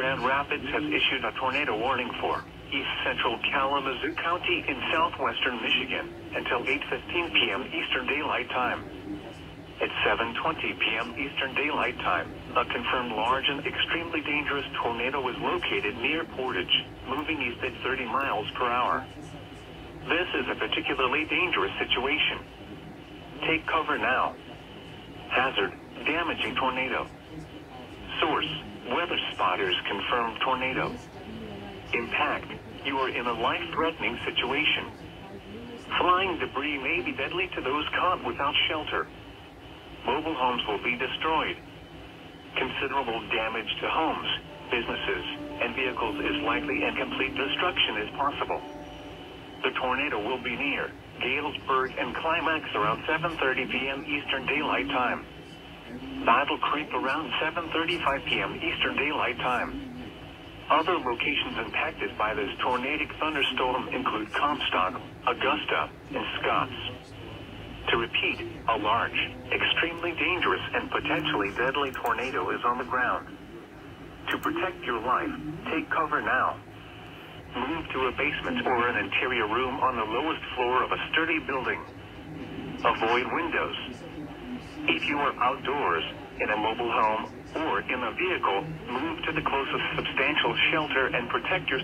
Grand Rapids has issued a tornado warning for east central Kalamazoo County in southwestern Michigan until 8.15 p.m. Eastern Daylight Time. At 7.20 p.m. Eastern Daylight Time, a confirmed large and extremely dangerous tornado was located near Portage, moving east at 30 miles per hour. This is a particularly dangerous situation. Take cover now. Hazard, damaging tornado. Source, weather spotters confirm tornado. Impact, you are in a life-threatening situation. Flying debris may be deadly to those caught without shelter. Mobile homes will be destroyed. Considerable damage to homes, businesses, and vehicles is likely and complete destruction is possible. The tornado will be near Galesburg and climax around 7.30 p.m. Eastern Daylight Time. Battle Creek around 7.35 p.m. Eastern Daylight Time. Other locations impacted by this tornadic thunderstorm include Comstock, Augusta, and Scotts. To repeat, a large, extremely dangerous, and potentially deadly tornado is on the ground. To protect your life, take cover now. Move to a basement or an interior room on the lowest floor of a sturdy building. Avoid windows. If you are outdoors, in a mobile home, or in a vehicle, move to the closest substantial shelter and protect your...